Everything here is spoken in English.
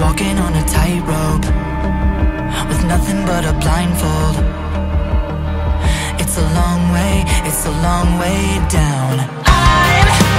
Walking on a tightrope With nothing but a blindfold. It's a long way, it's a long way down. I'm,